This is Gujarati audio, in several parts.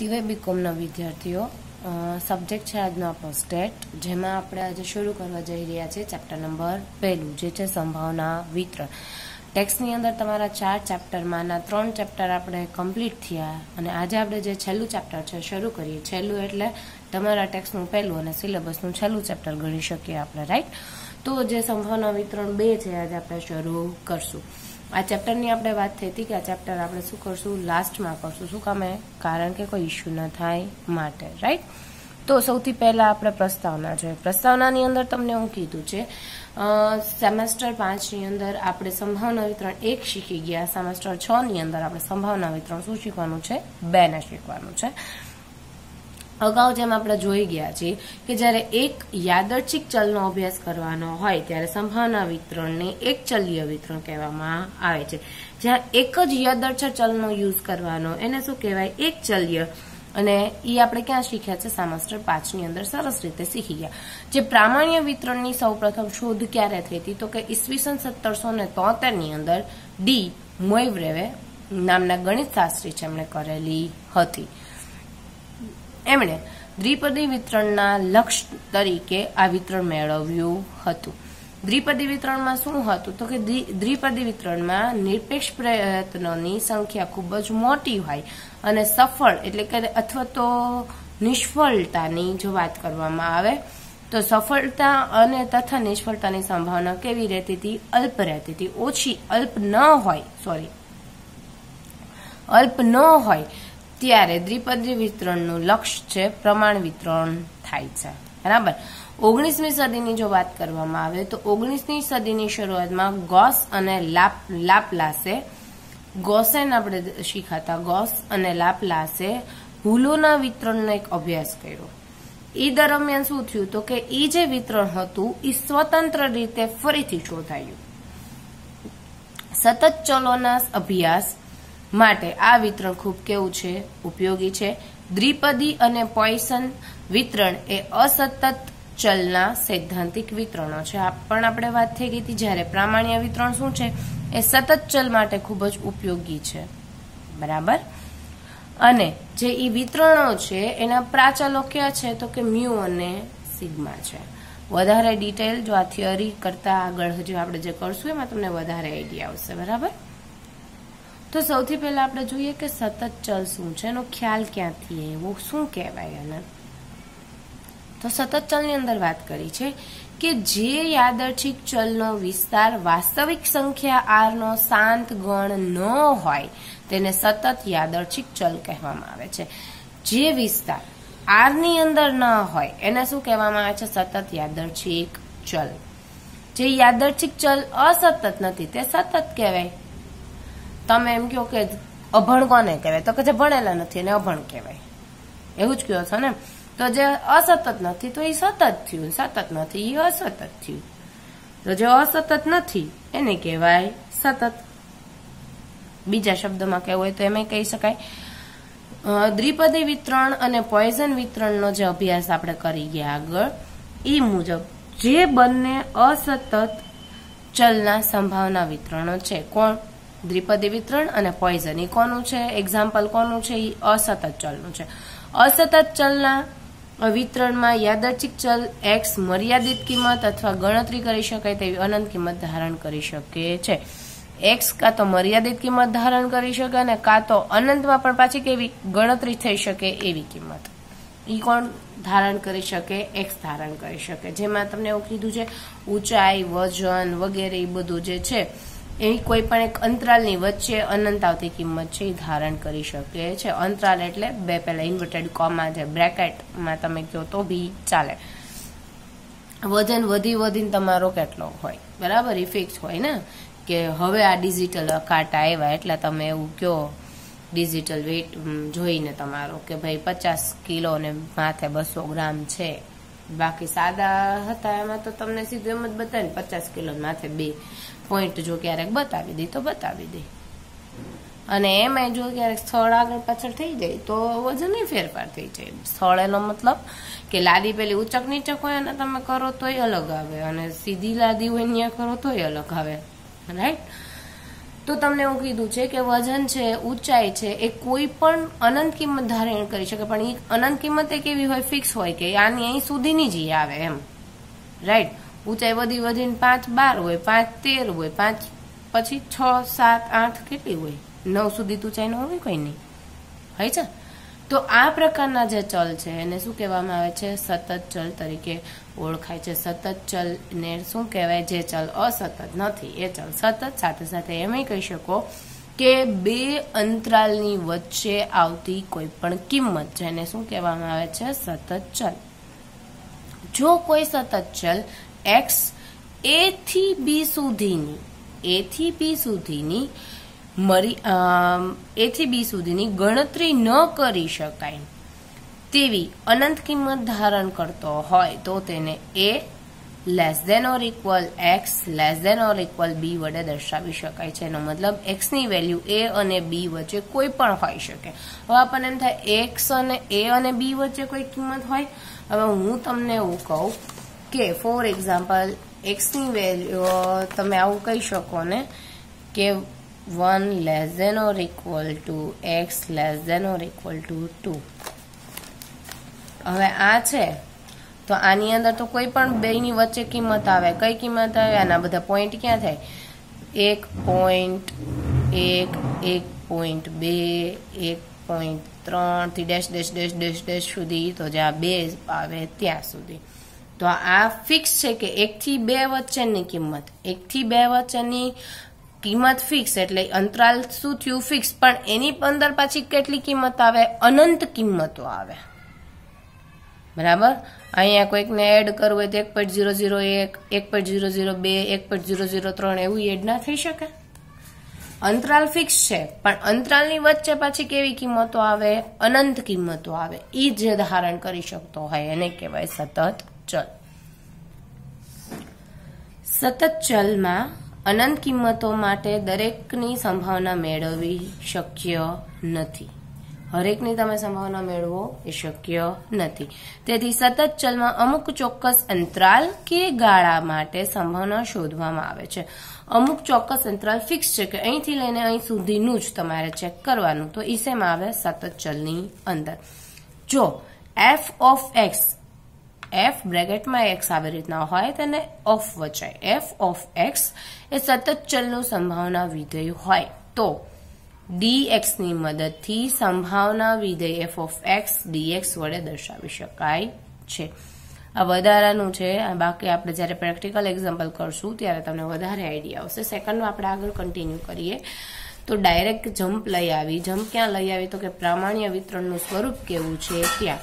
ટીવાય બીકોમના વિદ્યાર્થીઓ સબ્જેક્ટ છે આજનો આપણો સ્ટેટ જેમાં આપણે આજે શરૂ કરવા જઈ રહ્યા છે ચેપ્ટર નંબર પહેલું, જે છે સંભાવના વિતરણ. ટેક્સની અંદર તમારા ચાર ચેપ્ટરમાંના ત્રણ ચેપ્ટર આપણે કમ્પ્લીટ થયા અને આજે આપણે જે છેલ્લું ચેપ્ટર છે શરૂ કરીએ, છેલ્લું એટલે તમારા ટેક્સનું પહેલું અને સિલેબસનું છેલ્લું ચેપ્ટર ગણી શકીએ આપણે રાઈટ તો જે સંભાવના વિતરણ બે છે, આજે આપણે શરૂ કરશું. આ ચેપ્ટરની આપણે વાત થઈ હતી કે આ ચેપ્ટર આપણે શું કરશું? લાસ્ટમાં કરશું. શું કામે કારણ કે કોઈ ઇશ્યુ ન થાય માટે રાઈટ તો સૌથી પહેલા આપણે પ્રસ્તાવના જોઈએ. પ્રસ્તાવનાની અંદર તમને હું કીધું છે સેમેસ્ટર પાંચની અંદર આપણે સંભાવના વિતરણ એક શીખી ગયા. સેમેસ્ટર છ ની અંદર આપણે સંભાવના વિતરણ શું શીખવાનું છે? બે ને શીખવાનું છે. અગાઉ જેમ આપણે જોઈ ગયા છીએ કે જ્યારે એક યાદર્ચિક ચલનો અભ્યાસ કરવાનો હોય ત્યારે સંભાવના વિતરણને એક ચલીય વિતરણ કહેવામાં આવે છે. જ્યાં એક જ યાદર્ચક ચલનો યુઝ કરવાનો, એને શું કહેવાય? એક ચલ્ય. અને એ આપણે ક્યાં શીખ્યા છે? સેમેસ્ટર પાંચની અંદર સરસ રીતે શીખી ગયા. જે પ્રામાણ્ય વિતરણની સૌપ્રથમ શોધ ક્યારે થઈ હતી? તો કે ઈસવીસન સત્તરસો ને તોતેરની અંદર ડી મોઇવ્રેવે નામના ગણિત શાસ્ત્રી છે એમણે કરેલી હતી. એમણે દ્વિપદી વિતરણના લક્ષ્ય તરીકે આ વિતરણ મેળવ્યું હતું. દ્વિપદી વિતરણમાં શું હતું? તો કે દ્વિપદી વિતરણમાં નિરપેક્ષ પ્રયત્નોની સંખ્યા ખૂબ જ મોટી હોય અને સફળ એટલે કે અથવા તો નિષ્ફળતાની જો વાત કરવામાં આવે, તો સફળતા અને તથા નિષ્ફળતાની સંભાવના કેવી રહેતી હતી? અલ્પ રહેતી હતી. ઓછી અલ્પ ન હોય, સોરી. અલ્પ ન હોય ત્યારે દ્વિપદી વિતરણનું લક્ષ્ય છે પ્રમાણ વિતરણ થાય છે. બરાબર? ઓગણીસમી સદીની જો વાત કરવામાં આવે તો ઓગણીસમી સદીની શરૂઆતમાં ગોસ અને લાપ, લાપલાસે, ગોસેન આપણે શીખાતા, ગોસ અને લાપલાસે ભૂલોના વિતરણનો એક અભ્યાસ કર્યો. એ દરમિયાન શું થયું તો કે એ જે વિતરણ હતું એ સ્વતંત્ર રીતે ફરીથી શોધાયું. સતત ચલોના અભ્યાસ માટે આ વિતરણ ખૂબ કેવું છે? ઉપયોગી છે? દ્વિપદી અને પોઈસન વિતરણ એ અસતત ચલના સૈદ્ધાંતિક વિતરણો છે. પણ આપણે વાત થઈ ગઈ હતી જ્યારે પ્રામાણ્ય વિતરણ શું છે? એ સતત ચલ માટે ખૂબ જ ઉપયોગી છે. બરાબર? અને જે એ વિતરણો છે, એના પ્રાચલો ક્યાં છે? તો કે મ્યુ અને સિગ્મા છે. વધારે ડિટેલ જો આ થિયરી કરતા આગળ હજુ આપણે જે કરશું, એમાં તમને વધારે આઈડિયા આવશે. બરાબર? તો સૌથી પહેલા આપણે જોઈએ કે સતત ચલ શું છે, એનો ખ્યાલ ક્યાંથી એવો શું કહેવાય એને? તો સતત ચલની અંદર વાત કરી છે કે જે યાદર્છિક ચલનો વિસ્તાર વાસ્તવિક સંખ્યા આરનો શાંત ગણ ન હોય, તેને સતત યાદર્છિક ચલ કહેવામાં આવે છે. જે વિસ્તાર આરની અંદર ન હોય, એને શું કહેવામાં આવે છે? સતત યાદર્છિક ચલ. જે યાદર્છિક ચલ અસતત નથી, તે સતત કહેવાય. તમે એમ કહો કે અભણ કોને કહેવાય? તો કે જે ભણેલા નથી એને અભણ કહેવાય. એવું જ કહો છો ને? તો જે અસતત નથી, તો એ સતત થયું. સતત નથી એ અસતત થયું. તો જે અસતત નથી, એને કહેવાય સતત. બીજા શબ્દમાં કહેવું હોય તો એમ કહી શકાય. દ્વિપદી વિતરણ અને પોઈઝન વિતરણનો જે અભ્યાસ આપણે કરી ગયા આગળ એ મુજબ જે બંને અસતત ચલના સંભાવના વિતરણો છે. કોણ? દ્વિપદી વિતરણ અને પોઈઝન. એ કોનું છે? એક્ઝામ્પલ કોનું છે? એ અસતત ચલનું છે. અસતત ચલના વિતરણમાં યાદર્ચિક ચલ એક્સ મર્યાદિત કિંમત અથવા ગણતરી કરી શકાય તેવી અનંત કિંમત ધારણ કરી શકે છે. એક્સ કાં તો મર્યાદિત કિંમત ધારણ કરી શકે અને કાં તો અનંતમાં પણ પાછી કેવી? ગણતરી થઈ શકે એવી કિંમત. એ કોણ ધારણ કરી શકે? એક્સ ધારણ કરી શકે. જેમાં તમને એવું કીધું છે, ઊંચાઈ, વજન વગેરે એ બધું જે છે એ કોઈ પણ એક અંતરાલની વચ્ચે અનંત આવતી કિંમત છે એ ધારણ કરી શકે છે. અંતરાલ એટલે બે પહેલા ઇન્વર્ટેડ કોમા છે બ્રેકેટમાં તમે કહો તો બી ચાલે. વજન વધી વધીને તમારો કેટલો હોય. બરાબર? એ હોય ને? કે હવે આ ડિજિટલ કાંટા આવ્યા એટલે તમે એવું કહો ડિજિટલ વેટ જોઈને તમારો કે ભાઈ પચાસ કિલો ને માથે બસો ગ્રામ છે. બાકી સાદા હતા એમાં તો તમને સીધું એમ જ બતાવે પચાસ કિલો માથે બે. પોઈન્ટ જો ક્યારેક બતાવી દે તો બતાવી દે. અને એમાં જો ક્યારેક સ્થળ આગળ પાછળ થઈ જાય તો વજન ફેરફાર થઈ જાય. સ્થળ એનો મતલબ કે લાદી પેલી ઉચક નીચક હોય અને તમે કરો તોય અલગ આવે અને સીધી લાદી હોય ત્યાં કરો તોય અલગ આવે. રાઈટ તો તમને એવું કીધું છે કે વજન છે, ઊંચાઈ છે, એ કોઈ પણ અનંત કિંમત ધારણ કરી શકે, પણ એ અનંત કિંમત એક કેવી હોય ફિક્સ હોય કે આની અહીં સુધીની જ આવે એમ. રાઈટ ઊંચાઈ વધી વધીને પાંચ બાર હોય, પાંચ તેર હોય, પાંચ પછી છ, સાત, આઠ કેટલી હોય? નવ સુધી ઊંચાઈ ન હોય કોઈ નહીં. હોય છે? તો આ પ્રકારના જે ચલ છે, એને શું કહેવામાં આવે છે? સતત ચલ તરીકે ઓળખાય છે. સતત ચલ ને શું કહેવાય? જે ચલ અસતત નથી, એ ચલ સતત. સાથે સાથે એમ કહી શકો કે બે અંતરાલની વચ્ચે આવતી કોઈ પણ કિંમત જેને શું કહેવામાં આવે છે? સતત ચલ. જો કોઈ સતત ચલ એક્સ એ થી બી સુધીની એ થી બી સુધીની મરી એ થી બી સુધીની ગણતરી ન કરી શકાય. તેવી અનંત કિંમત ધારણ કરતો હોય તો તેને a less than or equal x less than or equal b વડે દર્શાવી શકાય છે. એનો મતલબ એક્સની વેલ્યુ એ અને બી વચ્ચે કોઈ પણ હોઈ શકે. હવે આપણને એમ થાય એક્સ અને એ અને બી વચ્ચે કોઈ કિંમત હોય? હવે હું તમને એવું કહું કે ફોર એક્ઝામ્પલ એક્સની વેલ્યુ તમે આવું કહી શકો ને, કે one less than or equal to x less than or equal to two હવે આ છે. તો આની અંદર તો કોઈ પણ બેની વચ્ચે કિંમત આવે. કઈ કિંમત આવે? આના બધા પોઈન્ટ ક્યાં થાય? એક પોઈન્ટ એક એક પોઈન્ટ બે, એક પોઈન્ટ ત્રણથી dash dash dash dash dash સુધી. તો જ્યાં બે આવે ત્યાં સુધી. તો આ ફિક્સ છે કે એકથી બે વચ્ચેની કિંમત. એકથી બે વચ્ચેની કિંમત ફિક્સ એટલે અંતરાલ શું થયું? ફિક્સ પણ એની અંદર પાછી કેટલી કિંમત આવે? અનંત કિંમતો આવે. બરાબર? અહીંયા કોઈકને એડ કરવું હોય તો એક પોઈન્ટ ઝીરો ઝીરો એક એક પોઈન્ટ ઝીરો ઝીરો બે, એક પોઈન્ટ ઝીરો ઝીરો ત્રણ એવું એડ ના થઈ શકે. અંતરાલ ફિક્સ છે. પણ અંતરાલની વચ્ચે પાછી કેવી કિંમતો આવે? અનંત કિંમતો આવે. એ જે ધારણ કરી શકતો હોય, એને કહેવાય સતત ચલ. સતત ચલમાં અનંત કિંમતો માટે દરેકની સંભાવના મેળવવી શક્ય નથી. હરેકની તમે સંભાવના મેળવો એ શક્ય નથી. તેથી સતત ચલમાં અમુક ચોક્કસ અંતરાલ કે ગાળા માટે સંભાવના શોધવામાં આવે છે. અમુક ચોક્કસ અંતરાલ ફિક્સ છે કે અહીંથી લઈને અહીં સુધીનું જ તમારે ચેક કરવાનું. તો ઈસેમાં આવે? સતત ચલની અંદર. જો એફ ઓફ એક્સ એફ બ્રેકેટમાં એક્સ આવી રીતના હોય તેને ઓફ વચાય. એફ ઓફ એક્સ એ સતત ચલનું સંભાવના વિધેય હોય. તો ડીએક્સની મદદથી સંભાવના વિધેય એફ ઓફ એક્સ ડીએક્સ વડે દર્શાવી શકાય છે. આ વધારાનું છે. બાકી આપણે જ્યારે પ્રેક્ટિકલ એક્ઝામ્પલ કરશું ત્યારે તમને વધારે આઈડિયા આવશે. સેકન્ડ આપણે આગળ કન્ટિન્યુ કરીએ. તો ડાયરેક્ટ જમ્પ લઈ આવી. જમ્પ ક્યાં લઈ આવી? તો કે પ્રામાણ્ય વિતરણનું સ્વરૂપ કેવું છે? ત્યાં.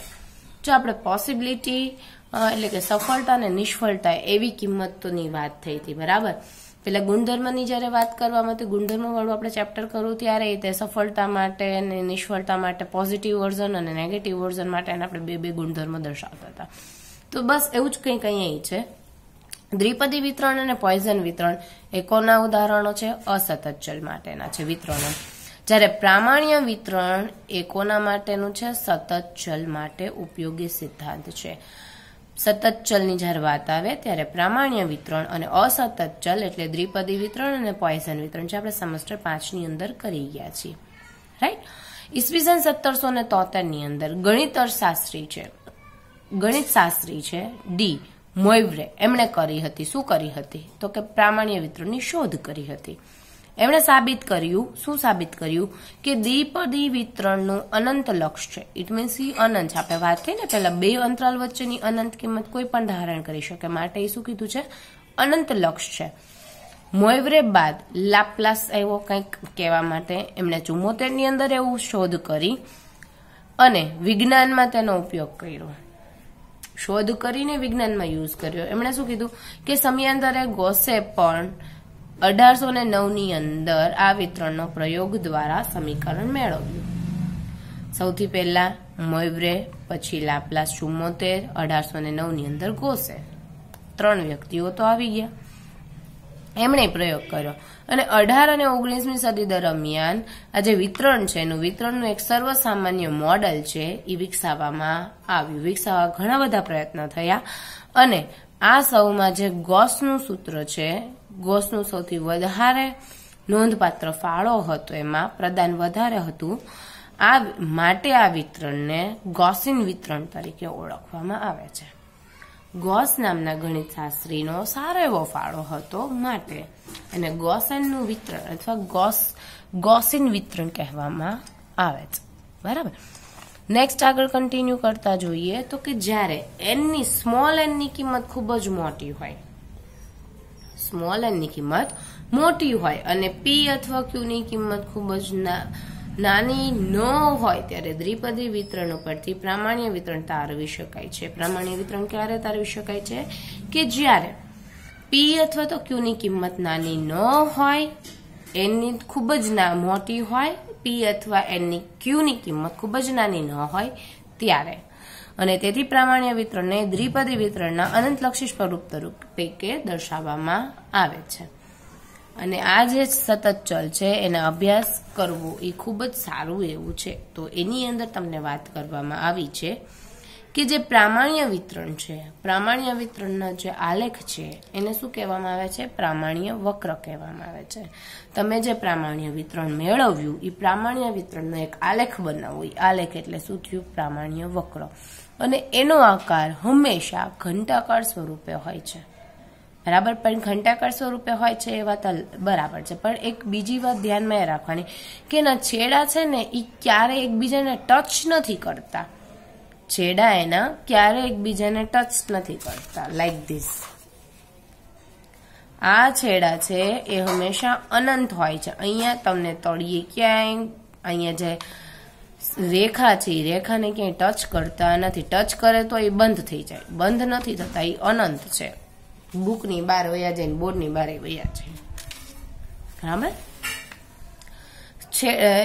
જો આપણે પોસિબિલિટી એટલે કે સફળતા અને નિષ્ફળતા એવી કિંમતોની વાત થઈ હતી, બરાબર? પેલા ગુણધર્મની જ્યારે વાત કરવામાં હતી ગુણધર્મ વાળું આપણે ચેપ્ટર કરું ત્યારે તે સફળતા માટે અને નિષ્ફળતા માટે પોઝિટિવ વર્ઝન અને નેગેટિવ વર્ઝન માટે આપણે બે બે ગુણધર્મ દર્શાવતા હતા. તો બસ એવું જ કંઈક અહીંયા છે. દ્વિપદી વિતરણ અને પોઈઝન વિતરણ એ કોના ઉદાહરણો છે? અસતત ચલ માટેના છે વિતરણો. જ્યારે પ્રામાણ્ય વિતરણ એ કોના માટેનું છે? સતત ચલ માટે ઉપયોગી સિદ્ધાંત છે. સતત ચલની જ્યારે વાત આવે ત્યારે પ્રામાણ્ય વિતરણ અને અસતત ચલ એટલે દ્વિપદી વિતરણ અને પોઈઝન વિતરણ જે આપણે સેમેસ્ટર પાંચની અંદર કરી ગયા છીએ. રાઈટ ઈસવીસન સત્તરસો ને તોતેરની અંદર ગણિતર શાસ્ત્રી છે. ગણિત શાસ્ત્રી છે ડી મોઇવરે એમણે કરી હતી. શું કરી હતી? તો કે પ્રામાણ્ય વિતરણની શોધ કરી હતી. એમણે સાબિત કર્યું, શું સાબિત કર્યું? કે દ્વિપદી વિતરણનું અનંત લક્ષ છે. ઇટ મીન્સ ઈ અનંત આપણે વાત થઈ ને પહેલા બે અંતરાલ વચ્ચેની અનંત કિંમત કોઈ પણ ધારણ કરી શકે. માટે શું કીધું છે? અનંત લક્ષ છે. મોયવરે બાદ લાપ્લાસ આવ્યો કંઈક કહેવા માટે. એમણે ચુમ્મોતેરની અંદર એવું શોધ કરી અને વિજ્ઞાનમાં તેનો ઉપયોગ કર્યો. શોધ કરીને વિજ્ઞાનમાં યુઝ કર્યો. એમણે શું કીધું? કે સમયાંતરે ગોસે પણ અઢારસો ને નવની અંદર આ વિતરણનો પ્રયોગ દ્વારા સમીકરણ મેળવ્યું. સૌથી પહેલા મોઇવરે પછી લાપ્લાસ ચુમ્મોતેર, અઢારસો ને નવની અંદર ગોસે. ત્રણ વ્યક્તિઓ તો આવી ગયા. એમણે પ્રયોગ કર્યો. અને અઢાર અને ઓગણીસમી સદી દરમિયાન આ જે વિતરણ છે, એનું વિતરણનું એક સર્વસામાન્ય મોડલ છે, એ વિકસાવવામાં આવ્યું. વિકસાવવા ઘણા બધા પ્રયત્નો થયા. અને આ સૌમાં જે ગોસનું સૂત્ર છે ગોસનું સૌથી વધારે નોંધપાત્ર ફાળો હતો. એમાં પ્રદાન વધારે હતું. આ માટે આ વિતરણને ગોસિન વિતરણ તરીકે ઓળખવામાં આવે છે. ગોસ નામના ગણિતશાસ્ત્રીનો સારો એવો ફાળો હતો માટે. અને ગોસનનું વિતરણ અથવા ગોસ, ગોસિન વિતરણ કહેવામાં આવે છે. બરાબર? નેક્સ્ટ આગળ કન્ટિન્યુ કરતા જોઈએ તો કે જ્યારે એનની સ્મોલ એનની કિંમત ખૂબ જ મોટી હોય સ્મોલ એનની કિંમત મોટી હોય. અને પી અથવા ક્યુની કિંમત ખૂબ જ નાની ન હોય ત્યારે દ્વિપદી વિતરણ ઉપરથી પ્રામાણ્ય વિતરણ તારવી શકાય છે. પ્રામાણ્ય વિતરણ ક્યારે તારવી શકાય છે? કે જ્યારે પી અથવા તો ક્યુની કિંમત નાની ન હોય એની ખૂબ જ ના, મોટી હોય પી અથવા એનની ક્યુની કિંમત ખૂબ જ નાની ન હોય, ત્યારે અને તેથી પ્રામાણ્ય વિતરણને દ્વિપદી વિતરણના અનંતલક્ષી સ્વરૂપ તરીકે દર્શાવવામાં આવે છે. અને આ જે સતત ચલ છે, એનો અભ્યાસ કરવો એ ખૂબ જ સારું એવું છે. તો એની અંદર તમને વાત કરવામાં આવી છે કે જે પ્રામાણ્ય વિતરણ છે, પ્રામાણ્ય વિતરણના જે આલેખ છે, એને શું કહેવામાં આવે છે? પ્રામાણ્ય વક્ર કહેવામાં આવે છે. તમે જે પ્રામાણ્ય વિતરણ મેળવ્યું, એ પ્રામાણ્ય વિતરણનો એક આલેખ બનાવવો એ આલેખ એટલે શું થયું? પ્રામાણ્ય વક્ર. અને એનો આકાર હંમેશા ઘંટાકાર સ્વરૂપે હોય છે. બરાબર? પણ ઘંટાકાર સ્વરૂપે હોય છે એ વાત બરાબર છે. પણ એક બીજી વાત ધ્યાનમાં એ રાખવાની કે એના છેડા છે ને એ ક્યારે એકબીજાને ટચ નથી કરતા. છેડા એના ક્યારે એકબીજાને ટચ નથી કરતા. લાઈક ધીસ આ છેડા છે એ હંમેશા અનંત હોય છે. અહીંયા તમને તળિયે ક્યાંય, અહીંયા જે રેખા છે એ રેખાને ક્યાંય ટચ કરતા નથી. ટચ કરે તો એ બંધ થઈ જાય. બંધ નથી થતા એ અનંત છે. બુકની બહાર વયા જાય ને બોર્ડની બહાર વયા જાય. બરાબર?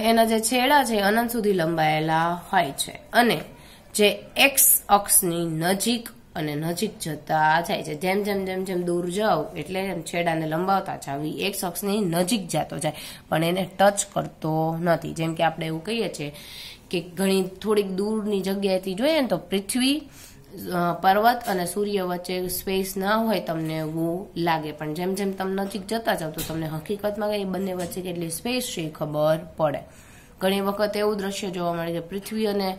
એના જે છેડા છે, અનંત સુધી લંબાયેલા હોય છે. અને જે એક્સ અક્ષની નજીક અને નજીક જતા જાય છે. જેમ જેમ જેમ જેમ દૂર જાઓ એટલે એમ છેડાને લંબાવતા જાવ એ શખ્સની નજીક જતો જાય. પણ એને ટચ કરતો નથી. જેમ કે આપણે એવું કહીએ છીએ કે ઘણી થોડીક દૂરની જગ્યાએથી જોઈએ ને તો પૃથ્વી પર્વત અને સૂર્ય વચ્ચે સ્પેસ ના હોય તમને એવું લાગે. પણ જેમ જેમ તમે નજીક જતા જાવ તો તમને હકીકતમાં કઈ બંને વચ્ચે કેટલી સ્પેસ છે એ ખબર પડે. ઘણી વખત એવું દ્રશ્ય જોવા મળે છે, પૃથ્વી અને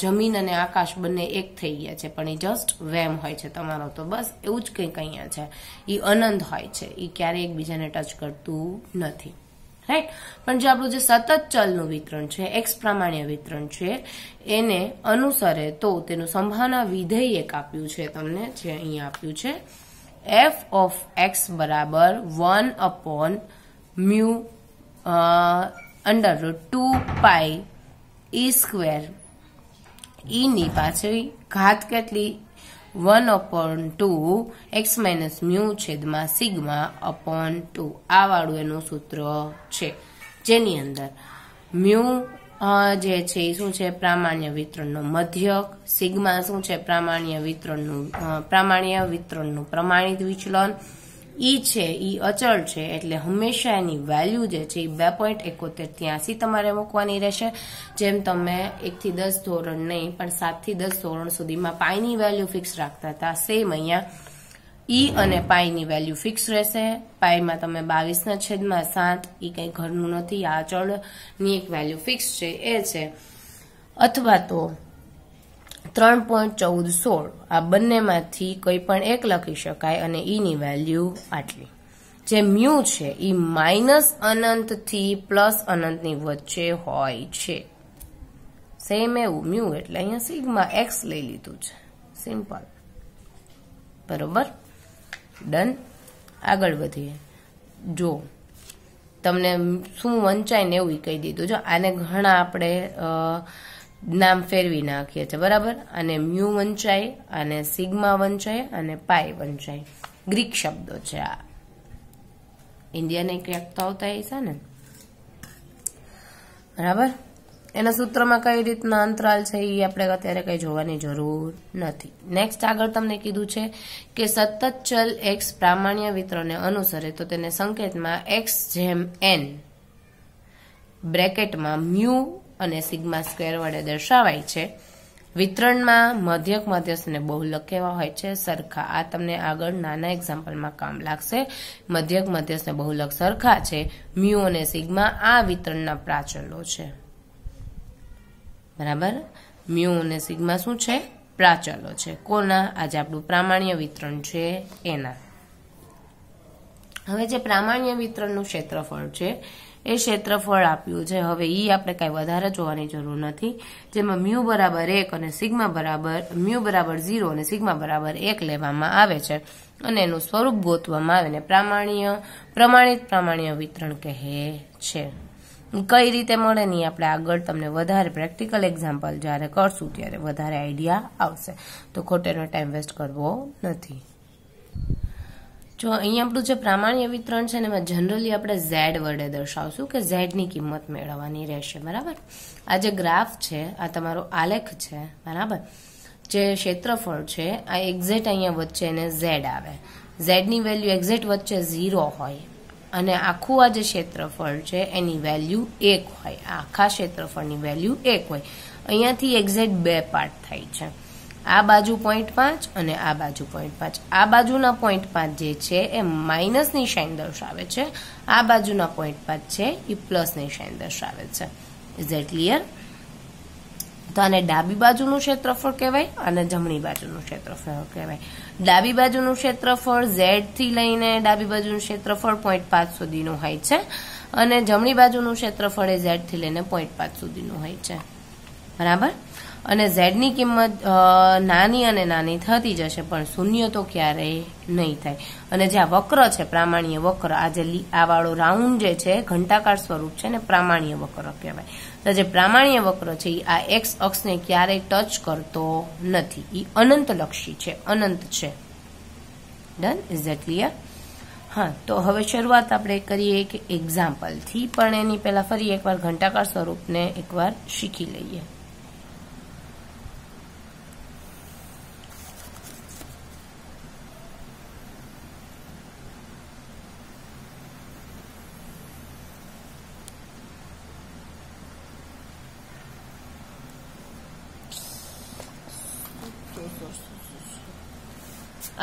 જમીન અને આકાશ બંને એક થઈ ગયા છે, પણ એ જસ્ટ વેમ હોય છે તમારો. તો બસ એવું જ કંઈક અહીંયા છે. એ અનંત હોય છે. એ ક્યારેય એકબીજાને ટચ કરતું નથી. રાઈટ પણ જે આપણું જે સતત ચલનું વિતરણ છે એક્સ પ્રામાણ્ય વિતરણ છે, એને અનુસરે તો તેનું સંભાવના વિધેય એક આપ્યું છે તમને, જે અહીંયા આપ્યું છે. એફ ઓફ એક્સ બરાબર one upon mu under two pi e square ઈની પાછળ ઘાત કેટલી? One upon two X minus mu છેદમાં સિગ્મા અપોન ટુ આ વાળું એનું સૂત્ર છે. જેની અંદર મ્યુ જે છે એ શું છે? પ્રામાણ્ય વિતરણનો મધ્યક. સિગ્મા શું છે? પ્રામાણ્ય વિતરણનું પ્રામાણ્ય વિતરણનું પ્રમાણિત વિચલન. ઈ છે, ઈ અચળ છે, એટલે હંમેશા એની વેલ્યુ જે છે એ બે પોઈન્ટ એકોતેર ત્યાંસી તમારે મૂકવાની રહેશે. જેમ તમે એકથી દસ ધોરણ નહીં, પણ સાતથી દસ ધોરણ સુધીમાં પાઈની વેલ્યુ ફિક્સ રાખતા હતા સેમ અહીંયા. ઈ અને પાઈની વેલ્યુ ફિક્સ રહેશે. પાઈમાં તમે બાવીસના છેદમાં સાત, ઈ કંઈ ઘરનું નથી, આ અચળની એક વેલ્યુ ફિક્સ છે, એ છે. અથવા તો ત્રણ પોઈન્ટ ચૌદ સોળ. આ બંનેમાંથી કોઈ પણ એક લખી શકાય અને ઈની વેલ્યુ આટલી. જે મ્યુ છે એ માઇનસ અનંતથી પ્લસ અનંતની વચ્ચે હોય છે. સેમ એવું, મ્યુ એટલે અહીંયા સિગ્મા એક્સ લઈ લીધું છે. સિમ્પલ બરોબર? ડન આગળ વધીએ. જો, તમને શું વંચાય ને એવું કહી દીધું. જો, આને ઘણા આપણે નામ ફેરવી નાખીએ છીએ, બરાબર? અને મ્યુ વંચાય, અને સિગ્મા વંચાય, અને પાય વંચાય. ગ્રીક શબ્દો છે આ. ઇન્ડિયાને ક્યાંક તો આવતા છે ને? બરાબર? એના સૂત્રમાં કઈ રીતના અંતરાલ છે એ આપણે અત્યારે કઈ જોવાની જરૂર નથી. નેક્સ્ટ આગળ તમને કીધું છે કે સતત ચલ એક્સ પ્રામાણ્ય વિતરણને અનુસરે તો તેને સંકેતમાં એક્સ જેમ એન બ્રેકેટમાં મ્યુ અને સિગ્મા સ્ક્વેર વડે દર્શાવાય છે. વિતરણમાં મધ્યક, મધ્યસ્થ અને બહુલક કેવા હોય છે? સરખા. આ તમને આગળ નાના એક્ઝામ્પલમાં કામ લાગશે. મધ્યક, મધ્યસ્થ અને બહુલક સરખા છે. મ્યુ અને સિગ્મા આ વિતરણના પ્રાચલો છે. બરાબર? મ્યુ અને સિગ્મા શું છે? પ્રાચલો છે. કોના? આજે આપણું પ્રામાણ્ય વિતરણ છે એના. હવે જે પ્રામાણ્ય વિતરણનું ક્ષેત્રફળ છે એ ક્ષેત્રફળ આપ્યું છે. હવે ઈ આપણે કાંઈ વધારે જોવાની જરૂર નથી. જેમાં મ્યુ બરાબર એક અને સિગ્મા બરાબર, મ્યુ બરાબર ઝીરો અને સિગ્મા બરાબર એક લેવામાં આવે છે. અને એનું સ્વરૂપ ગોતવામાં આવે ને પ્રામાણ્ય, પ્રમાણિત પ્રામાણ્ય વિતરણ કહે છે. કઈ રીતે મળે નહીં આપણે આગળ તમને વધારે પ્રેક્ટિકલ એક્ઝામ્પલ જ્યારે કરશું ત્યારે વધારે આઈડિયા આવશે. તો ખોટેનો ટાઈમ વેસ્ટ કરવો નથી. જો અહીંયા આપણું જે પ્રામાણ્ય વિતરણ છે એમાં જનરલી આપણે ઝેડ વડે દર્શાવશું કે ઝેડની કિંમત મેળવવાની રહેશે, બરાબર? આ જે ગ્રાફ છે, આ તમારો આલેખ છે, બરાબર? જે ક્ષેત્રફળ છે, આ એક્ઝેક્ટ અહીંયા વચ્ચે એને ઝેડ આવે. ઝેડની વેલ્યુ એક્ઝેક્ટ વચ્ચે ઝીરો હોય અને આખું આ જે ક્ષેત્રફળ છે, એની વેલ્યુ એક હોય. આખા ક્ષેત્રફળની વેલ્યુ એક હોય. અહીંયાથી એક્ઝેક્ટ બે પાર્ટ થાય છે. આ બાજુ પોઈન્ટ પાંચ અને આ બાજુ પોઈન્ટ પાંચ. આ બાજુના પોઈન્ટ પાંચ જે છે એ માઇનસની શાઇન દર્શાવે છે. આ બાજુના પોઈન્ટ પાંચ છે એ પ્લસની શાઇન દર્શાવે છે. ઇઝ એટ ક્લિયર તો આને ડાબી બાજુનું ક્ષેત્રફળ કહેવાય અને જમણી બાજુનું ક્ષેત્રફળ કહેવાય. ડાબી બાજુનું ક્ષેત્રફળ ઝેડથી લઈને ડાબી બાજુનું ક્ષેત્રફળ પોઈન્ટ પાંચ સુધીનું હોય છે અને જમણી બાજુનું ક્ષેત્રફળ એ ઝેડથી લઈને પોઈન્ટ પાંચ સુધીનું હોય છે. બરાબર? અને ઝેડની કિંમત નાની અને નાની થતી જશે, પણ શૂન્ય તો ક્યારેય નહીં થાય. અને જે આ વક્ર છે, પ્રામાણ્ય વક્ર, આ જે આ વાળો રાઉન્ડ જે છે, ઘંટાકાર સ્વરૂપ છે ને પ્રામાણ્ય વક્ર કહેવાય. તો જે પ્રામાણ્ય વક્ર છે એ આ એક્સ અક્ષને ક્યારેય ટચ કરતો નથી. એ અનંતલક્ષી છે, અનંત છે. ડન ઇઝ ધેટ ક્લિયર હા, તો હવે શરૂઆત આપણે કરીએ એક એક્ઝામ્પલથી પણ એની પહેલા ફરી એકવાર ઘંટાકાર સ્વરૂપને એકવાર શીખી લઈએ.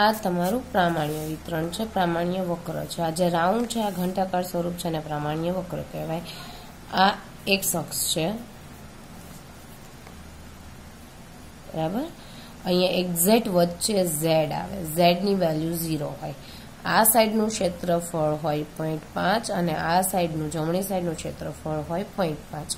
આ તમારું પ્રામાણ્ય વિતરણ છે, પ્રામાણ્ય વક્ર છે. આ જે રાઉન્ડ છે, આ ઘંટાકાર સ્વરૂપ છે અને પ્રામાણ્ય વક્ર કહેવાય. આ એક અક્ષ છે. બરાબર? અહીંયા એક્ઝેક્ટ વચ્ચે ઝેડ આવે. ઝેડની વેલ્યુ ઝીરો હોય. આ સાઈડનું ક્ષેત્રફળ હોય પોઈન્ટ પાંચ અને આ સાઈડનું, જમણી સાઈડનું ક્ષેત્રફળ હોય પોઈન્ટ પાંચ.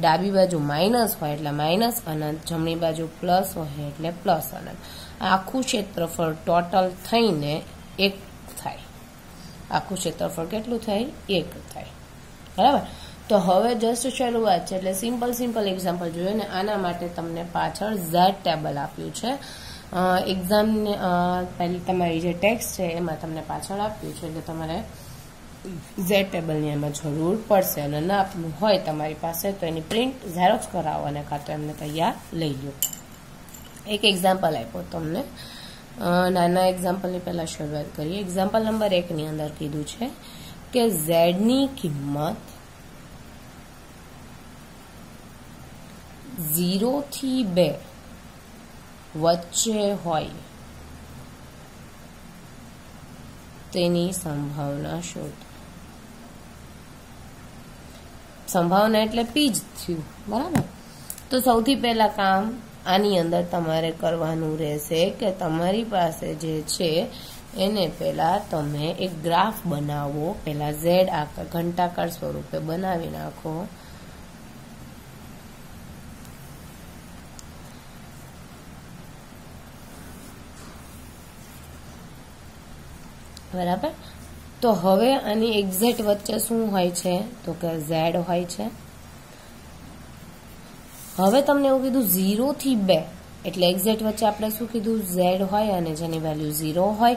ડાબી બાજુ માઇનસ હોય એટલે માઇનસ અનંત, જમણી બાજુ પ્લસ હોય એટલે પ્લસ અનંત. આખું ક્ષેત્રફળ ટોટલ થઈને એક થાય. આખું ક્ષેત્રફળ કેટલું થાય? એક થાય. બરાબર? તો હવે જસ્ટ શરૂઆત છે. એટલે સિમ્પલ સિમ્પલ એક્ઝામ્પલ જોઈએ ને આના માટે તમને પાછળ ઝેડ ટેબલ આપ્યું છે. એક્ઝામને પહેલી તમારી જે ટેક્સ્ટ છે એમાં તમને પાછળ આપ્યું છે. એટલે તમારે ઝેડ ટેબલની એમાં જરૂર પડશે. અને ના આપવું હોય તમારી પાસે તો એની પ્રિન્ટ ઝેરોક્સ કરાવો અને કાં તો એમને તૈયાર લઈ લો એક એક્ઝામ્પલ આપ્યો તમને. નાના એક્ઝામ્પલની પહેલાં શરૂઆત કરીએ. એક્ઝામ્પલ નંબર એકની અંદર કીધું છે કે ઝેડની કિંમત ઝીરોથી બે વચ્ચે હોય. તેની સંભાવના શોધ. સંભાવના એટલે પી જ થયું. બરાબર? તો સૌથી પહેલા કામ આની અંદર તમારે કરવાનું રહેશે કે તમારી પાસે જે છે, એને પહેલા તમે એક ગ્રાફ બનાવો. પહેલા ઝેડ આકાર, ઘંટાકાર સ્વરૂપે બનાવી નાખો. બરાબર? તો હવે આની એક્ઝેક્ટ વચ્ચે શું હોય છે? તો કે ઝેડ હોય છે. હવે તમને એવું કીધું ઝીરો થી બે. એટલે એક્ઝેક્ટ વચ્ચે આપણે શું કીધું? ઝેડ હોય અને જેની વેલ્યુ ઝીરો હોય.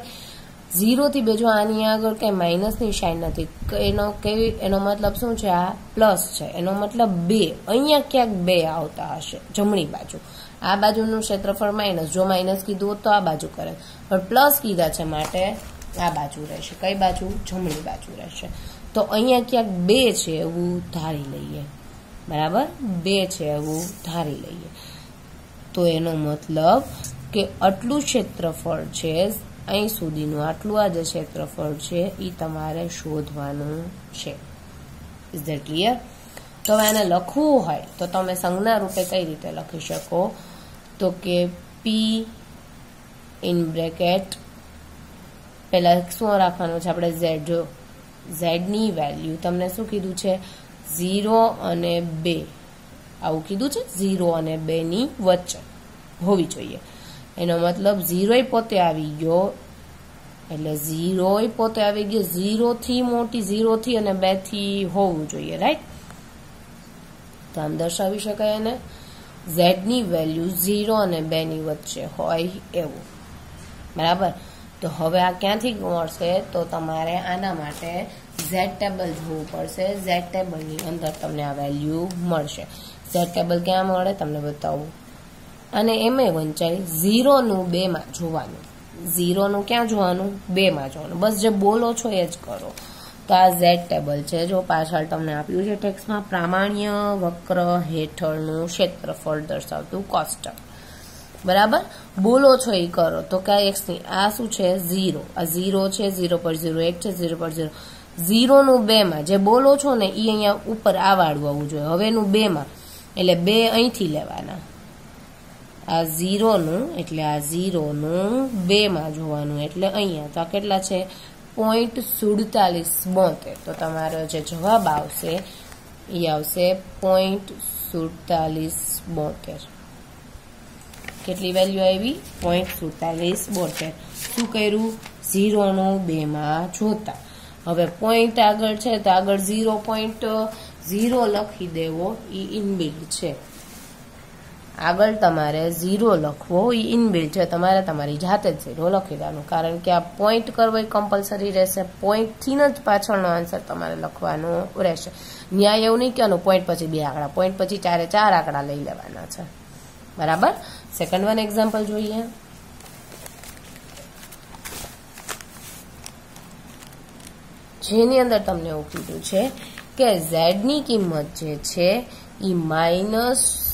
ઝીરો થી બે જો આની આગળ કઈ માઇનસની શાઇન નથી એનો કેવી, એનો મતલબ શું છે? આ પ્લસ છે. એનો મતલબ બે. અહીંયા ક્યાંક બે આવતા હશે, જમણી બાજુ. આ બાજુનું ક્ષેત્રફળ માઇનસ જો માઇનસ કીધું હોત તો આ બાજુ કરે. પણ પ્લસ કીધા છે માટે આ બાજુ રહેશે. કઈ બાજુ? જમણી બાજુ રહેશે. તો અહીંયા ક્યાંક બે છે એવું ધારી લઈએ. બરાબર? બે છે એવું ધારી લઈએ. તો એનો મતલબ કે આટલું ક્ષેત્રફળ છે, અહીં સુધીનું આટલું આ જે ક્ષેત્રફળ છે એ તમારે શોધવાનું છે. ઇઝ ધેટ ક્લિયર તો હવે એને લખવું હોય તો તમે સંજ્ઞા રૂપે કઈ રીતે લખી શકો? તો કે પી ઇન બ્રેકેટ પહેલાં શું રાખવાનું છે? આપણે ઝેડ જો ઝેડની વેલ્યુ તમને શું કીધું છે? ઝીરો અને બે. આવું કીધું છે? ઝીરો અને બેની વચ્ચે. હોવી જોઈએ. એનો મતલબ ઝીરોય પોતે આવી ગયો. એટલે ઝીરોય પોતે આવી ગયો. ઝીરોથી મોટી ઝીરોથી અને બેથી હોવું જોઈએ રાઈટ તો આમ દર્શાવી શકાય એને. ઝેડની વેલ્યુ ઝીરો અને બેની વચ્ચે હોય એવું. બરાબર? તો હવે આ ક્યાંથી મળશે? તો તમારે આના માટે ઝેડ ટેબલ જોવું પડશે. ઝેડ ટેબલની અંદર તમને આ વેલ્યુ મળશે. ઝેડ ટેબલ ક્યાં મળે? તમને બતાવું. અને એમાં વંચાય ઝીરોનું બેમાં જોવાનું. ઝીરોનું ક્યાં જોવાનું? બેમાં જોવાનું. બસ જે બોલો છો એ જ કરો. તો આ ઝેડ ટેબલ છે. જો પાછળ તમને આપ્યું છે ટેક્સમાં પ્રામાણ્ય વક્ર હેઠળનું ક્ષેત્રફળ દર્શાવતું કોષ્ટક. બરાબર? બોલો છો એ કરો. તો ક્યાં એક્સની આ શું છે? ઝીરો. આ ઝીરો છે, ઝીરો પર ઝીરો એક છે, ઝીરો પર ઝીરો ઝીરોનું બેમાં જે બોલો છો ને એ અહીંયા ઉપર આ વાળું આવવું જોઈએ. હવેનું બેમાં. એટલે બે અહીંથી લેવાના. આ ઝીરોનું, એટલે આ ઝીરોનું બેમાં જોવાનું. એટલે અહીંયા. તો આ કેટલા છે? પોઈન્ટ સુડતાલીસ બોતેર. તો તમારો જે જવાબ આવશે એ આવશે પોઈન્ટ સુડતાલીસ બોતેર. કેટલી વેલ્યુ આવી? પોઈન્ટ સુડતાલીસ બોતેર. શું કર્યું? ઝીરોનું બેમાં જોતા. હવે પોઈન્ટ આગળ છે તો આગળ ઝીરો પોઈન્ટ ઝીરો લખી દેવો એ ઇનબિલ્ડ છે. આગળ તમારે ઝીરો લખવો એ ઇનબિલ્ડ છે. તમારે તમારી જાતે જ ઝીરો લખી દેવાનું. કારણ કે આ પોઈન્ટ કરવો એ કમ્પલસરી રહેશે. પોઈન્ટથી જ પાછળનો આન્સર તમારે લખવાનો રહેશે. ન્યાય એવું નહીં કહેવાનું પોઈન્ટ પછી બે આંકડા. પોઈન્ટ પછી ચારે ચાર આંકડા લઈ લેવાના છે. બરાબર? સેકન્ડ વન એક્ઝામ્પલ જોઈએ. જેની અંદર તમને એવું કીધું છે કે ઝેડની કિંમત જે છે એ માઇનસ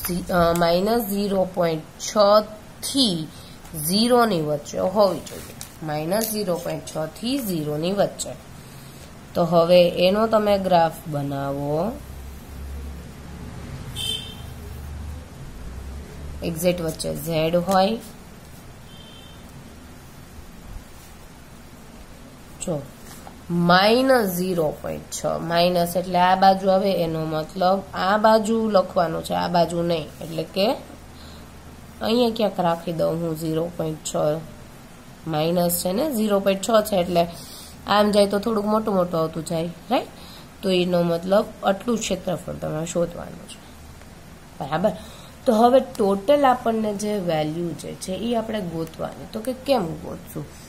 માઇનસ ઝીરો પોઈન્ટ છ થી ઝીરોની વચ્ચે હોવી જોઈએ. માઇનસ ઝીરો પોઈન્ટ છ થી ઝીરોની વચ્ચે. તો હવે એનો તમે ગ્રાફ બનાવો. એક્ઝેક્ટ વચ્ચે ઝેડ હોય. જો માઇનસ ઝીરો પોઈન્ટ છ. માઇનસ એટલે આ બાજુ આવે એનો મતલબ આ બાજુ લખવાનું છે, આ બાજુ નહીં. એટલે કે અહીંયા ક્યાંક રાખી દઉં હું ઝીરો પોઈન્ટ છ. માઇનસ છે ને ઝીરો પોઈન્ટ છ છે એટલે આમ જાય તો થોડુંક મોટું મોટું આવતું જાય રાઈટ તો એનો મતલબ આટલું ક્ષેત્રફળ તમારે શોધવાનું છે. બરાબર? તો હવે ટોટલ આપણને જે વેલ્યુ જે છે એ આપણે ગોતવાની. તો કે કેમ ગોતશું?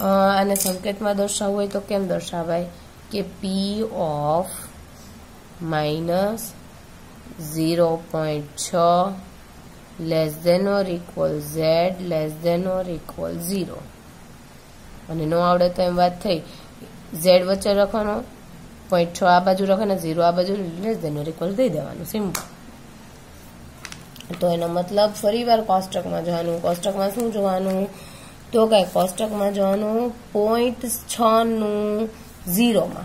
આને સંકેતમાં દર્શાવવું હોય તો કેમ દર્શાવાય? કે p of minus zero point છ less than or equal z less than or equal zero અને નો આવડે તો એમ વાત થઈ. ઝેડ વચ્ચે રાખવાનો પોઈન્ટ છ આ બાજુ રાખવાના ઝીરો આ બાજુ લેસ દેન ઓર ઇક્વલ દઈ દેવાનું સિમ્પલ તો એનો મતલબ ફરીવાર કોષ્ટકમાં જવાનું. કોષ્ટકમાં શું જોવાનું? તો કઈ કોષ્ટકમાં જવાનું પોઈન્ટ છ નું ઝીરોમાં.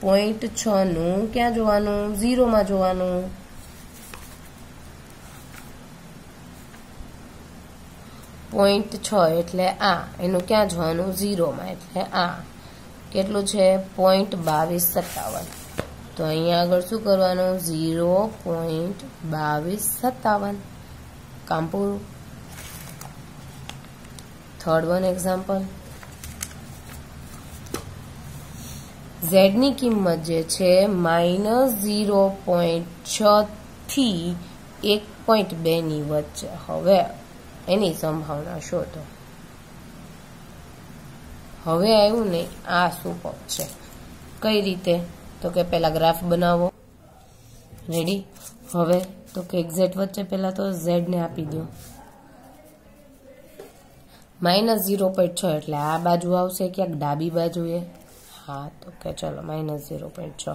પોઈન્ટ છ નું ક્યાં જોવાનું? ઝીરોમાં જોવાનું. પોઈન્ટ છ એટલે આ. એનું ક્યાં જોવાનું? ઝીરોમાં એટલે આ. કેટલું છે? પોઈન્ટ બાવીસ સત્તાવન. તો અહીંયા આગળ શું કરવાનું? ઝીરો પોઈન્ટ બાવીસ સત્તાવન. કામ પૂરું. થર્ડ વન એક્ઝામ્પલ ઝેડની કિંમત જે છે માઇનસ ઝીરો પોઈન્ટ છ થી એક પોઈન્ટ બેની વચ્ચે. હવે એની સંભાવના શોધો. હવે આવ્યું ને આ સુપર છે. કઈ રીતે? તો કે પહેલા ગ્રાફ બનાવો. રેડી હવે તો કે એક્ઝેક્ટ વચ્ચે પહેલાં તો ઝેડ ને આપી દો. માઇનસ ઝીરો પોઈન્ટ છ એટલે આ બાજુ આવશે ક્યાંક ડાબી બાજુએ. હા, તો કે ચલો માઇનસ ઝીરો પોઈન્ટ છ.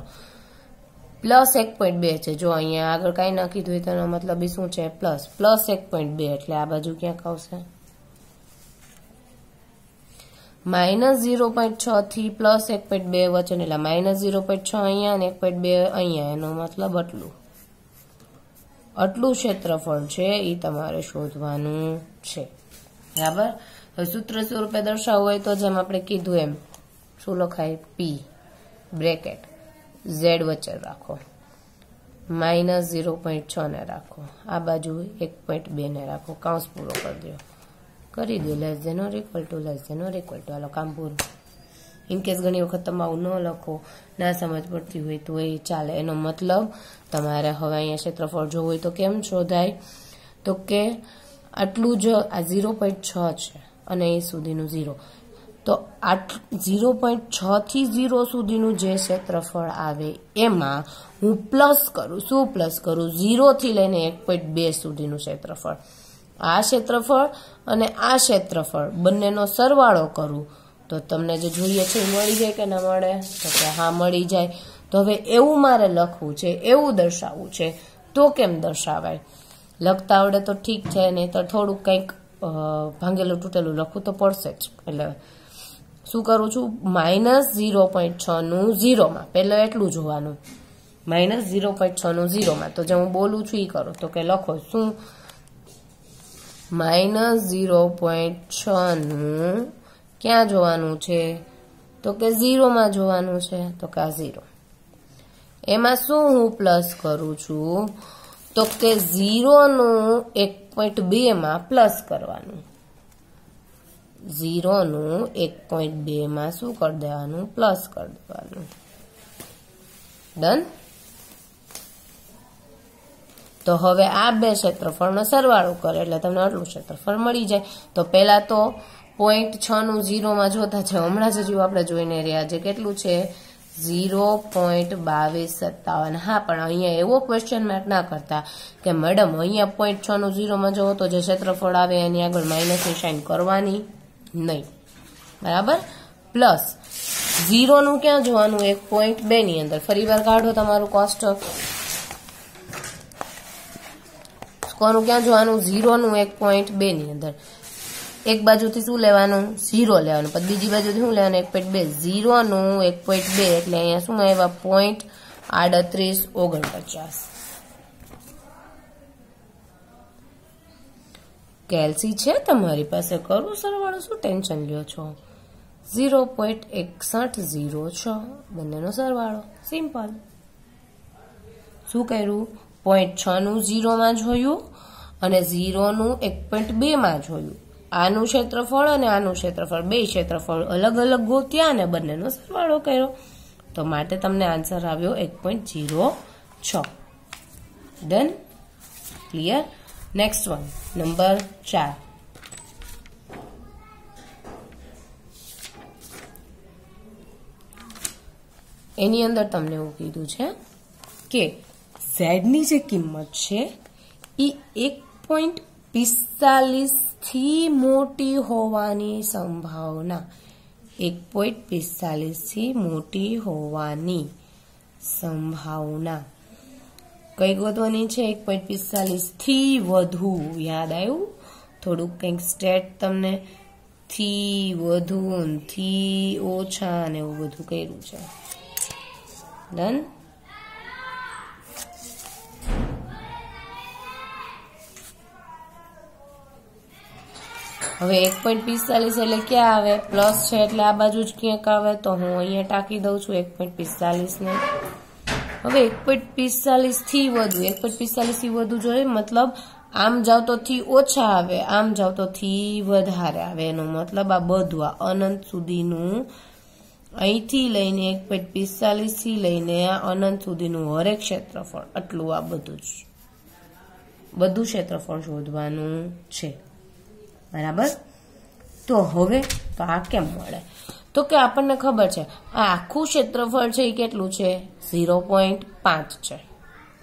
પ્લસ એક પોઈન્ટ બે છે. જો અહીંયા આગળ કાંઈ ના કીધું તેનો મતલબ શું છે? પ્લસ. પ્લસ એક પોઈન્ટ બે એટલે આ બાજુ ક્યાંક આવશે? માઇનસ ઝીરો પોઈન્ટ છ થી પ્લસ એક પોઈન્ટ બે વચ્ચે એટલે માઇનસ ઝીરો પોઈન્ટ છ અહીંયા અને એક પોઈન્ટ બે અહીંયા. એનો મતલબ આટલું. આટલું ક્ષેત્રફળ છે એ તમારે શોધવાનું છે. બરાબર? સૂત્ર સ્વરૂપે દર્શાવવું હોય તો જેમ આપણે કીધું એમ. શું લખાય? પી બ્રેકેટ ઝેડ વચ્ચે રાખો. માઇનસ ઝીરો પોઈન્ટ છ ને રાખો. આ બાજુ એક પોઈન્ટ બે ને રાખો. કાઉન્સ પૂરો કરી દો. કરી દો. Less than or equal to less than or equal to હાલો કામ પૂરું. ઇનકેસ ઘણી વખત તમે આવું ન લખો, ના સમજ પડતી હોય તો એ ચાલે. એનો મતલબ તમારે હવે અહીંયા ક્ષેત્રફળ જોવું હોય તો કેમ શોધાય? તો કે આટલું જ આ ઝીરો પોઈન્ટ છ છે. અને એ સુધીનું ઝીરો. તો આટ, ઝીરો પોઈન્ટ છ થી ઝીરો સુધીનું જે ક્ષેત્રફળ આવે એમાં હું પ્લસ કરું, શું પ્લસ કરું? ઝીરોથી લઈને એક પોઈન્ટ બે સુધીનું ક્ષેત્રફળ. આ ક્ષેત્રફળ અને આ ક્ષેત્રફળ બંનેનો સરવાળો કરું, તો તમને જે જોઈએ છે એ મળી જાય કે ના મળે? તો કે હા, મળી જાય. તો હવે એવું મારે લખવું છે, એવું દર્શાવવું છે, તો કેમ દર્શાવાય? લખતા આવડે તો ઠીક છે નહીં તો થોડુંક કંઈક ભાંગેલું તૂટેલું લખવું તો પડશે જ. એટલે શું કરું છું? માઇનસ ઝીરો પોઈન્ટ છનું ઝીરોમાં પહેલાં એટલું જોવાનું. માઇનસ ઝીરો પોઈન્ટ છનું ઝીરોમાં તો જે હું બોલું છું એ કરો. તો કે લખો શું? માઇનસ ઝીરો પોઈન્ટ છનું ક્યાં જોવાનું છે? તો કે ઝીરોમાં જોવાનું છે. તો કે આ ઝીરો. એમાં શું હું પ્લસ કરું છું? તો કે ઝીરોનું એક પોઈન્ટ બેમાં પ્લસ કરવાનું. ઝીરોનું એક પોઈન્ટ બેમાં શું કરી દેવાનું? પ્લસ કરી દેવાનું. ડન? તો હવે આ બે ક્ષેત્રફળનો સરવાળો કરે એટલે તમને આટલું ક્ષેત્રફળ મળી જાય. તો પેલા તો પોઈન્ટ છ નું ઝીરોમાં જોતા છે હમણાં જ હજુ આપણે જોઈને રહ્યા છે. કેટલું છે? ઝીરો પોઈન્ટ બાવીસ સત્તાવન. હા, પણ અહીંયા એવો ક્વેશ્ચન માર્ક ના કરતા કે મેડમ અહીંયા પોઈન્ટ છ નું ઝીરોમાં જવો તો જે ક્ષેત્રફળ આવે એની આગળ માઇનસ સાઇન કરવાની નહીં. બરાબર? પ્લસ ઝીરોનું ક્યાં જોવાનું? એક પોઈન્ટ બે ની અંદર. ફરી વાર કાઢો તમારું કોષ્ટક કોનું ક્યાં જોવાનું? ઝીરોનું એક પોઈન્ટ બે ની અંદર. એક બાજુથી શું લેવાનું? ઝીરો લેવાનું. પછી બીજી બાજુથી શું લેવાનું? એક પોઈન્ટ બે. ઝીરોનું એક પોઈન્ટ બે. એટલે અહીંયા શું આવ્યા? પોઈન્ટ આડત્રીસ ઓગણપચાસ. કેલ્સી છે તમારી પાસે? કરું સરવાળો? શું ટેન્શન લ્યો છો? ઝીરો પોઈન્ટ એકસઠ ઝીરો છ. બંનેનો સરવાળો. સિમ્પલ શું કર્યું? પોઈન્ટ છનું ઝીરોમાં જોયું અને ઝીરોનું એક પોઈન્ટ બેમાં જોયું આનું ક્ષેત્રફળ અને આનું ક્ષેત્રફળ. બે ક્ષેત્રફળ અલગ અલગ ગોત્યા અને બંનેનો સરવાળો કર્યો. તો માટે તમને આન્સર આવ્યો એક પોઈન્ટ ઝીરો છ. Done clear next one number ચાર. એની અંદર તમને એવું કીધું છે કે ઝેડની જે કિંમત છે એ એક પોઈન્ટ પિસ્તાલીસથી મોટી હોવાની સંભાવના. એક પોઈન્ટ પિસ્તાલીસથી મોટી હોવાની સંભાવના. કઈ ગોતવાની છે, એક પોઈન્ટ પિસ્તાલીસથી વધુ. યાદ આવ્યું? થોડુંક કંઈક સ્ટેટ તમને. થી વધુ, થી ઓછા ને એવું બધું કર્યું છે. ડન હવે એક પોઈન્ટ પિસ્તાલીસ એટલે ક્યાં આવે? પ્લસ છે એટલે આ બાજુ જ ક્યાંક આવે, તો હું અહીંયા ટાંકી દઉં છું એક પોઈન્ટ પિસ્તાલીસને. હવે એક પોઈન્ટ પિસ્તાલીસથી વધુ, એક પોઈન્ટ પિસ્તાલીસથી વધુ જોઈએ, મતલબ આમ જાવ તો થી ઓછા આવે, આમ જાવ તો થી વધારે આવે. એનો મતલબ આ બધું, આ અનંત સુધીનું અહીંથી લઈને એક પોઈન્ટ પિસ્તાલીસથી લઈને આ અનંત સુધીનું હરેક ક્ષેત્રફળ, આટલું આ બધું જ. બધું ક્ષેત્રફળ શોધવાનું છે. બરાબર? તો હવે તો આ કેમ મળે? તો કે આપણને ખબર છે, આ આખું ક્ષેત્રફળ છે એ કેટલું છે? ઝીરો પોઈન્ટ પાંચ છે.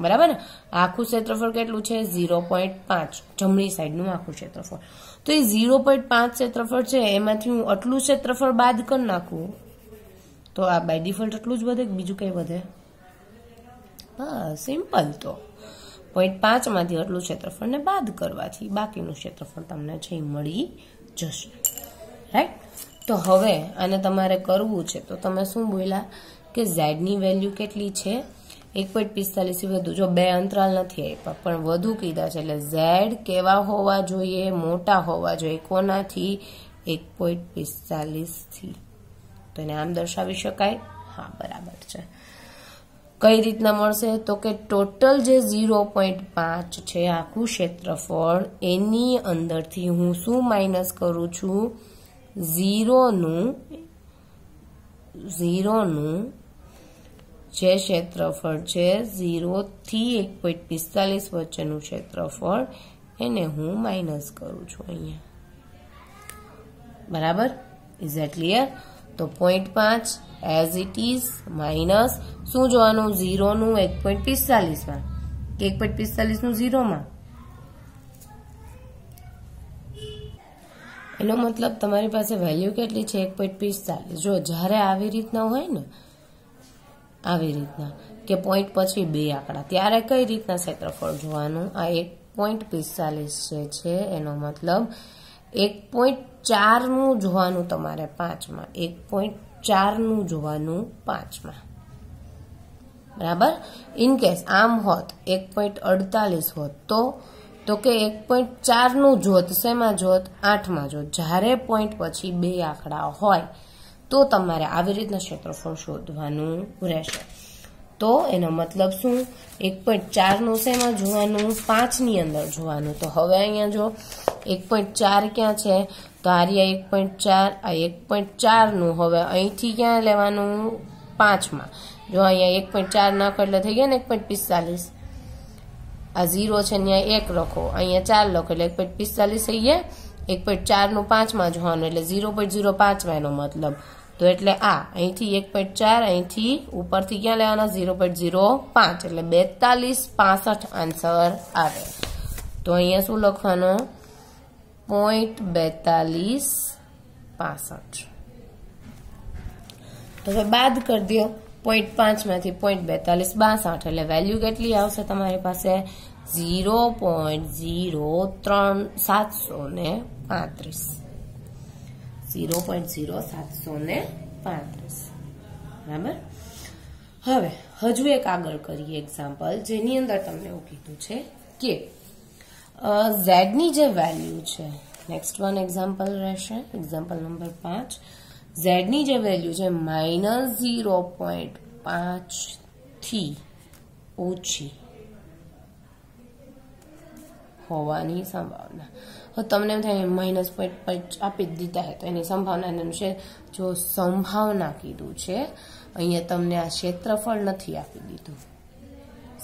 બરાબર ને? આખું ક્ષેત્રફળ કેટલું છે? ઝીરો પોઈન્ટ પાંચ. જમણી સાઈડનું આખું ક્ષેત્રફળ. તો એ ઝીરો પોઈન્ટ પાંચ ક્ષેત્રફળ છે, એમાંથી હું આટલું ક્ષેત્રફળ બાદ કરી નાખું. તો આ બાય ડિફોલ્ટ એટલું જ વધે બીજું કંઈ વધે? બસ સિમ્પલ તો. પોઈન્ટ પાંચમાંથી આટલું ક્ષેત્રફળને બાદ કરવાથી બાકીનું ક્ષેત્રફળ તમને છે મળી જશે. રાઈટ તો હવે આને તમારે કરવું છે. તો તમે શું બોલ્યા કે ઝેડની વેલ્યુ કેટલી છે? એક પોઈન્ટ પિસ્તાલીસ વધુ. જો બે અંતરાલ નથી આપ્યા, પણ વધુ કીધા છે. એટલે ઝેડ કેવા હોવા જોઈએ? મોટા હોવા જોઈએ. કોનાથી? એક પોઈન્ટ પિસ્તાલીસથી તો એને આમ દર્શાવી શકાય? હા, બરાબર છે. કઈ રીતના મળશે? તો કે ટોટલ જે ઝીરો પોઈન્ટ પાંચ છે આખું ક્ષેત્રફળ, એની અંદરથી હું શું માઇનસ કરું છું? ઝીરોનું ઝીરોનું જે ક્ષેત્રફળ છે, ઝીરોથી એક પોઈન્ટ પિસ્તાલીસ વચ્ચેનું ક્ષેત્રફળ, એને હું માઇનસ કરું છું અહીંયા. બરાબર? ઇઝ એટ ક્લિયર તો પોઈન્ટ પાંચ એઝ ઇટ ઇઝ માઇનસ શું જોવાનું? ઝીરોનું એક પોઈન્ટ પિસ્તાલીસમાં કે એક પોઈન્ટ પિસ્તાલીસનું ઝીરોમાં એનો મતલબ તમારી પાસે વેલ્યુ કેટલી છે? એક પોઈન્ટ પિસ્તાલીસ. જો જ્યારે આવી રીતના હોય ને, આવી રીતના, કે પોઈન્ટ પછી બે આંકડા, ત્યારે કઈ રીતના ક્ષેત્રફળ જોવાનું? આ એક પોઈન્ટ પિસ્તાલીસ જે છે, એનો મતલબ એક પોઈન્ટ ચારનું જોવાનું તમારે પાંચમાં. એક પોઈન્ટ ચારનું જોવાનું પાંચમાં. બરાબર? ઇન કેસ આમ હોત, એક પોઈન્ટ અડતાલીસ હોત, તો તો કે એક પોઈન્ટ ચારનું જોત, શેમાં જોત? આઠમાં જોત. જ્યારે પોઈન્ટ પછી બે આંકડા હોય, તો તમારે આવી રીતના ક્ષેત્રફળ શોધવાનું રહેશે. તો એનો મતલબ શું? એક પોઈન્ટ ચારનું શેમાં જોવાનું? પાંચની અંદર જોવાનું. તો હવે અહીંયા જો, એક પોઈન્ટ ચાર ક્યાં છે? તો આર્યા એક પોઈન્ટ ચાર, આ એક પોઈન્ટ ચારનું હવે અહીંથી ક્યાં લેવાનું? પાંચમાં. જો અહીંયા એક પોઈન્ટ ચાર નાખો એટલે થઈ ગયા ને એક પોઈન્ટ પિસ્તાલીસ. આ ઝીરો છે ત્યાં એક લખો. અહીંયા ચાર લખો એટલે એક પોઈન્ટ પિસ્તાલીસ થઈ ગયા. એક પોઈન્ટ ચારનું પાંચમાં જોવાનું એટલે ઝીરો પોઈન્ટ ઝીરો પાંચમાં એનો મતલબ. તો એટલે આ, અહીંથી એક પોઈન્ટ ચાર, અહીંથી ઉપરથી ક્યાં લેવાના? ઝીરો પોઈન્ટ ઝીરો પાંચ, એટલે બેતાલીસ પાસઠ આન્સર આવે. તો અહીંયા શું લખવાનું? પોઈન્ટ બેતાલીસ પાસઠ. હવે બાદ કરી દો પોઈન્ટ પાંચમાંથી પોઈન્ટ બેતાલીસ બાસઠ, એટલે વેલ્યુ કેટલી આવશે તમારી પાસે? ઝીરો પોઈન્ટ ઝીરો ત્રણ, સાતસો ને પાંત્રીસ. ઝીરો પોઈન્ટ ઝીરો સાતસો ને પાંત્રીસ બરાબર? હવે, હજુ એક આગળ કરીએ એક્ઝામ્પલ જેની અંદર તમને એવું કીધું છે કે ઝેડની જે વેલ્યુ છે નેક્સ્ટ વન એક્ઝામ્પલ રહેશે એક્ઝામ્પલ નંબર પાંચ ઝેડની જે વેલ્યુ છે માઇનસ ઝીરો પોઈન્ટ પાંચથી ઓછી હોવાની સંભાવના. તો તમને એમ થાય માઇનસ પોઈન્ટ આપી જ દીધા તો એની સંભાવના છે, જો સંભાવના કીધું છે, અહીંયા તમને આ ક્ષેત્રફળ નથી આપી દીધું.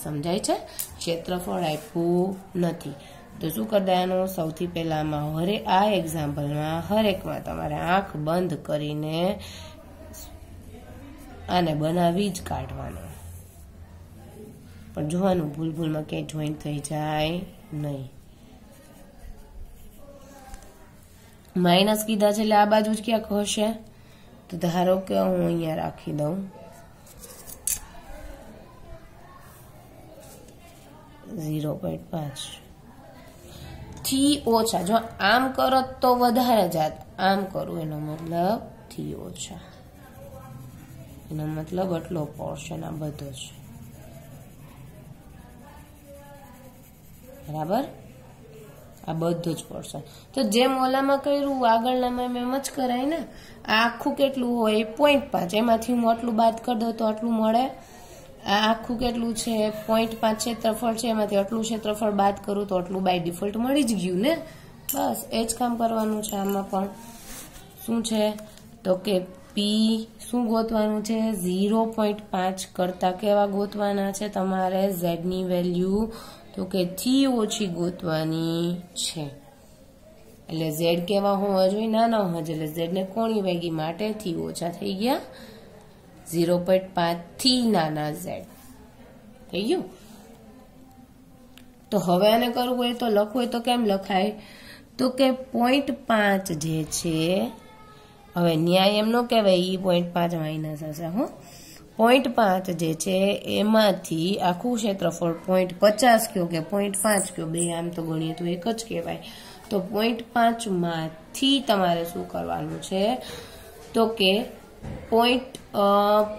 સમજાય છે? ક્ષેત્રફળ આપ્યું નથી. તો શું કરી દેવાનું સૌથી પહેલામાં હરે આ એક્ઝામ્પલમાં હરેકમાં તમારે આંખ બંધ કરીને આને બનાવી જ કાઢવાનું. પણ જોવાનું ભૂલ ભૂલમાં ક્યાંય જોઈન્ટ થઈ જાય. નહીં. માઇનસ કીધા છે એટલે આ બાજુ જ ક્યાંક હશે. તો ધારો કે હું અહીંયા રાખી દઉં. ઝીરો પોઈન્ટ પાંચ. થી ઓછા. જો આમ કરો તો વધારે જાત. આમ કરું એનો મતલબથી ઓછા. એનો મતલબ આટલો પોર્શન આ બધો છે બરાબર? આ બધું જ પોર્શન તો જેમ ઓલામાં કર્યું, આગળનામાં એમ જ કરાય ને? આ આખું કેટલું હોય પોઈન્ટ પાંચ. એમાંથી હું આટલું બાદ કરી દઉં તો આટલું મળે. આ આખું કેટલું છે? પોઈન્ટ પાંચ ક્ષેત્રફળ છે. એમાંથી આટલું ક્ષેત્રફળ બાદ કરું તો આટલું બાય ડિફોલ્ટ મળી જ ગયું ને? બસ, એ જ કામ કરવાનું છે આમાં પણ. શું છે? તો કે પી શું ગોતવાનું છે? ઝીરો પોઈન્ટ પાંચ કરતાં કેવા ગોતવાના છે? તમારે ઝેડની વેલ્યુ તો કે થી ઓછી ગોતવાની છે. એટલે ઝેડ કેવા હોવા જોઈએ? નાના હોવા એટલે ઝેડને કોણી વેગી માટે થી ઓછા થઈ ગયા ઝીરો પોઈન્ટ પાંચથી નાના ઝેડ. થઈ ગયું? તો હવે આને કરવું હોય તો લખવું હોય તો કેમ લખાય? તો કે પોઈન્ટ પાંચ જે છે, હવે ન્યાય એમ ન કહેવાય, ઈ પોઈન્ટ પાંચ માઇનસ હશે, હું. પોઈન્ટ પાંચ જે છે, એમાંથી આખું ક્ષેત્રફળ પોઈન્ટ પચાસ કયો કે પોઈન્ટ પાંચ કયો? બે આમ તો ગણીએ તો એક જ કહેવાય. તો પોઈન્ટ પાંચમાંથી તમારે શું કરવાનું છે? તો કે પોઈન્ટ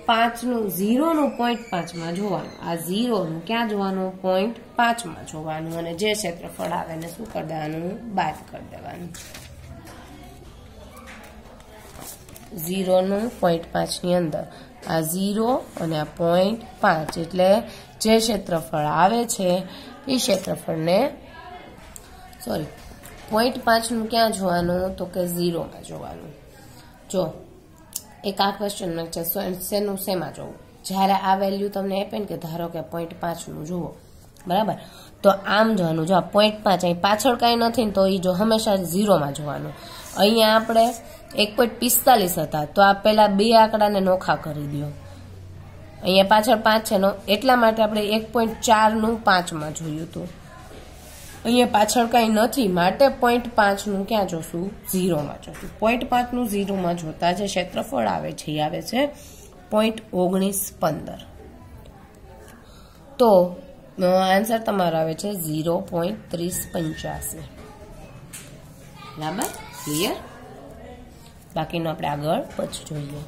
પાંચનું, ઝીરોનું પોઈન્ટ પાંચમાં જોવાનું. આ ઝીરોનું ક્યાં જોવાનું? પોઈન્ટ પાંચમાં જોવાનું. અને જે ક્ષેત્રફળ આવે એને શું કરી દેવાનું? બાદ કરી દેવાનું. ઝીરોનું પોઈન્ટ પાંચની અંદર. આ ઝીરો અને આ પોઈન્ટ પાંચ એટલે જે ક્ષેત્રફળ આવે છે એ ક્ષેત્રફળને સોરી, પોઈન્ટ પાંચનું ક્યાં જોવાનું? તો કે ઝીરોમાં જોવાનું. જો, એક આ ક્વેશ્ચનમાં છે શેનું, શેમાં જોવું? જ્યારે આ વેલ્યુ તમને આપે કે ધારો કે પોઈન્ટ પાંચનું જુઓ, બરાબર? તો આમ જોવાનું, જો આ પોઈન્ટ પાંચ અહીં પાછળ કાંઈ નથી તો એ જો હંમેશા ઝીરોમાં જોવાનું. અહીંયા આપણે એક પોઈન્ટ પિસ્તાલીસ હતા. તો આ પેલા બે આંકડાને નોખા કરી દો. અહીંયા પાછળ પાંચ છે નો એટલા માટે આપણે એક પોઈન્ટ ચારનું પાંચમાં જોયું હતું. અહીંયા પાછળ કાંઈ નથી, માટે પોઈન્ટ પાંચનું ક્યાં જોશું? ઝીરોમાં જોશું. પોઈન્ટ પાંચનું ઝીરોમાં જોતા જે ક્ષેત્રફળ આવે છે, એ આવે છે પોઈન્ટ ઓગણીસ પંદર. તો આન્સર તમારો આવે છે ઝીરો પોઈન્ટ ત્રીસ પંચ્યાસી. બરાબર? ક્લિયર બાકીનું આપણે આગળ પછી જોઈએ.